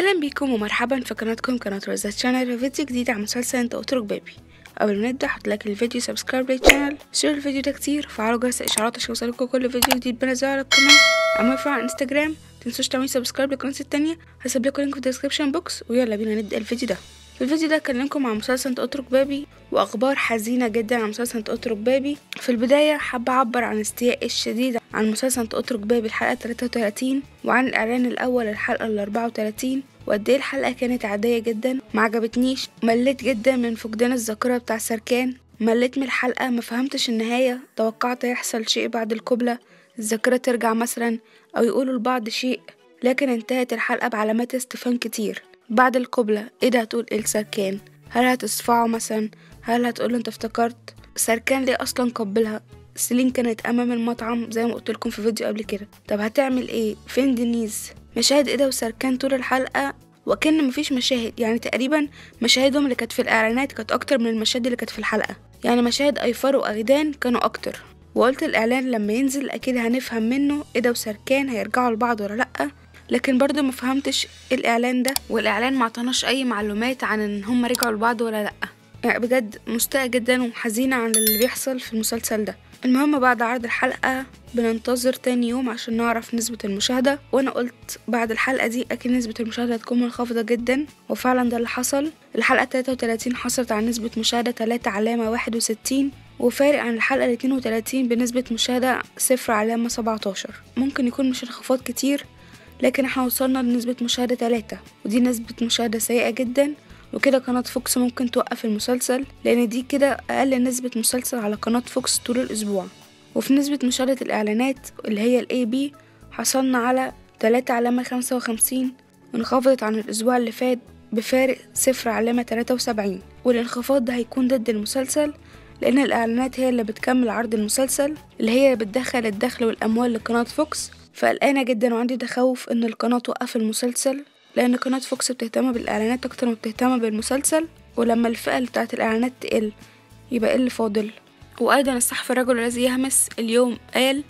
أهلا بيكم ومرحبا في قناتكم قناة روزا channel وفيديو جديد عن مسلسل انت اطرق بابي قبل ما نبدأ حط like للفيديو subscribe لل channel share الفيديو ده كتير وفعلوا جرس الاشعارات عشان يوصلكوا كل فيديو جديد بنزله على القناه أما في على انستجرام متنسوش تعملوا subscribe للقناه التانية. هسيب لكم link في ال description box ويلا بينا نبدأ الفيديو ده. في الفيديو ده اكلمكم عن مسلسل انت اطرق بابي وأخبار حزينة جدا عن مسلسل انت اطرق بابي في البداية حابة أعبر عن استيائي الشديد عن مسلسل انت اطرق بابي الحلقة 33 وعن الإعلان الأول الحلقة ال 34 وقد إيه الحلقة كانت عادية جدا؟ ما عجبتنيش. مليت جدا من فقدان الذاكرة بتاع سركان. مليت من الحلقة ما فهمتش النهاية. توقعت يحصل شيء بعد القبلة. الذاكرة ترجع مثلا أو يقولوا لبعض شيء. لكن انتهت الحلقة بعلامات استفهام كتير. بعد القبلة إيدا هتقول إيه لسركان؟ هل هتصفعه مثلا؟ هل هتقول أنت افتكرت؟ سركان ليه أصلا قبلها؟ سيلين كانت أمام المطعم زي ما قلت لكم في فيديو قبل كده. طب هتعمل إيه؟ فين دينيز؟ مشاهد ده وسركان طول الحلقة وكأن مفيش مشاهد يعني تقريبا مشاهدهم اللي كانت في الإعلانات كانت أكتر من المشاهد اللي كانت في الحلقة. يعني مشاهد ايفار واغدان كانوا أكتر. وقلت الإعلان لما ينزل أكيد هنفهم منه ده وسركان هيرجعوا لبعض ولا لأ لكن برضه ما فهمتش الإعلان ده. والإعلان ما عطاناش أي معلومات عن إن هم رجعوا لبعض ولا لأ. يعني بجد مستاء جدا وحزينة عن اللي بيحصل في المسلسل ده. المهم بعد عرض الحلقة بننتظر تاني يوم عشان نعرف نسبة المشاهدة وأنا قلت بعد الحلقة دي أكيد نسبة المشاهدة هتكون منخفضة جدا وفعلا ده اللي حصل. الحلقة 33 حصلت على نسبة مشاهدة 3 علامة 61 وفارق عن الحلقة ال 32 بنسبة مشاهدة صفر علامة 17 ممكن يكون مش انخفاض كتير لكن إحنا وصلنا لنسبة مشاهدة تلاتة ودي نسبة مشاهدة سيئة جدا. وكده قناة فوكس ممكن توقف المسلسل لأن دي كده أقل نسبة مسلسل على قناة فوكس طول الأسبوع. وفي نسبة مشاهدة الإعلانات اللي هي ال AB حصلنا على تلاتة علامة خمسة وخمسين وانخفضت عن الأسبوع اللي فات بفارق صفر علامة تلاتة وسبعين. والانخفاض ده هيكون ضد المسلسل لأن الإعلانات هي اللي بتكمل عرض المسلسل اللي هي بتدخل الدخل والأموال لقناة فوكس. فقلقانة جدا وعندي تخوف إن القناة توقف المسلسل. لأن قناة فوكس بتهتم بالإعلانات أكتر ما بتهتم بالمسلسل ولما الفئة بتاعة الإعلانات تقل يبقى إيه اللي فاضل؟ وأيضا الصحفي الرجل الذي يهمس اليوم قال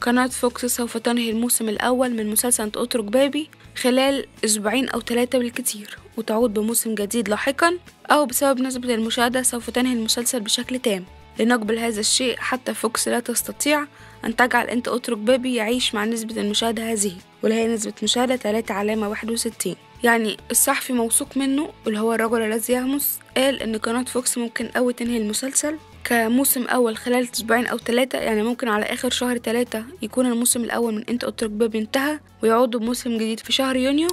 قناة فوكس سوف تنهي الموسم الأول من مسلسل أطرق بابي خلال أسبوعين أو ثلاثة بالكتير وتعود بموسم جديد لاحقا أو بسبب نسبة المشاهدة سوف تنهي المسلسل بشكل تام. لنقبل هذا الشيء حتى فوكس لا تستطيع أن تجعل أنت أطرق بابي يعيش مع نسبة المشاهدة هذه واللي هي نسبة مشاهدة تلاتة علامة واحد وستين. يعني الصحفي موثوق منه اللي هو الرجل الذي يهمس قال إن قناة فوكس ممكن أوي تنهي المسلسل كموسم أول خلال أسبوعين أو ثلاثة يعني ممكن على آخر شهر ثلاثة يكون الموسم الأول من أنت أترك بابي انتهى ويعودوا بموسم جديد في شهر يونيو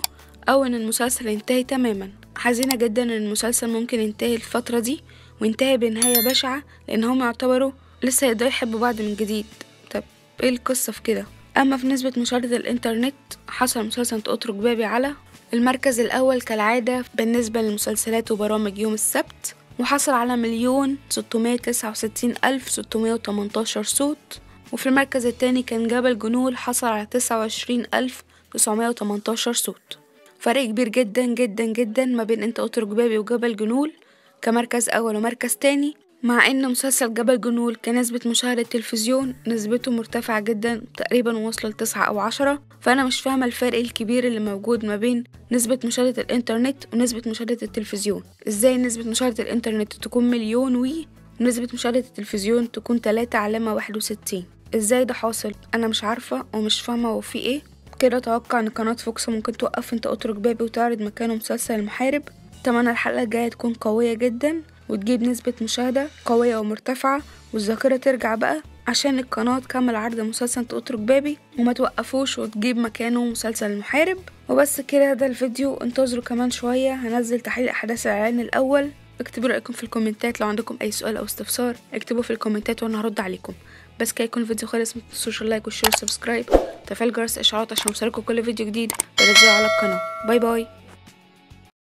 أو إن المسلسل ينتهي تماما. حزينة جدا إن المسلسل ممكن ينتهي الفترة دي وينتهي بنهاية بشعة لأن هم يعتبروا لسه يقدروا يحبوا بعض من جديد. طب إيه القصة في كده؟ أما في نسبة مشاهدة الإنترنت حصل مسلسل أترك بابي على المركز الأول كالعادة بالنسبة للمسلسلات وبرامج يوم السبت وحصل على مليون ستمية تسعة وستين ألف ستمية وتمنتاشر صوت. وفي المركز التاني كان جبل جنول حصل على تسعة وعشرين ألف تسعمية وتمنتاشر صوت. فرق كبير جدا جدا جدا ما بين انت أترك بابي وجبل جنول كمركز أول ومركز تاني مع إن مسلسل جبل جنول كنسبة مشاهدة تلفزيون نسبته مرتفعة جدا تقريبا وصل لتسعة أو عشرة. فأنا مش فاهمة الفرق الكبير اللي موجود ما بين نسبة مشاهدة الإنترنت ونسبة مشاهدة التلفزيون. إزاي نسبة مشاهدة الإنترنت تكون مليون وي ونسبة مشاهدة التلفزيون تكون تلاتة علامة واحد وستين؟ إزاي ده حاصل؟ أنا مش عارفة ومش فاهمة هو في إيه. كده أتوقع إن قناة فوكس ممكن توقف أنت اترك بابي وتعرض مكانه مسلسل المحارب. اتمنى الحلقة الجاية تكون قوية جدا وتجيب نسبة مشاهدة قوية ومرتفعة والذاكرة ترجع بقى عشان القناة تكمل عرض مسلسل تترك بابي وما توقفوش وتجيب مكانه مسلسل المحارب وبس كده ده الفيديو انتظروا كمان شوية هنزل تحليل أحداث الإعلان الأول. اكتبوا رأيكم في ال comments لو عندكم أي سؤال أو استفسار اكتبوا في ال comments وأنا هرد عليكم. بس كده يكون الفيديو خلص متنسوش ال like وال share وال subscribe. تفعيل جرس الإشعارات عشان يوصلكوا كل فيديو جديد. بنزله على القناة. bye bye.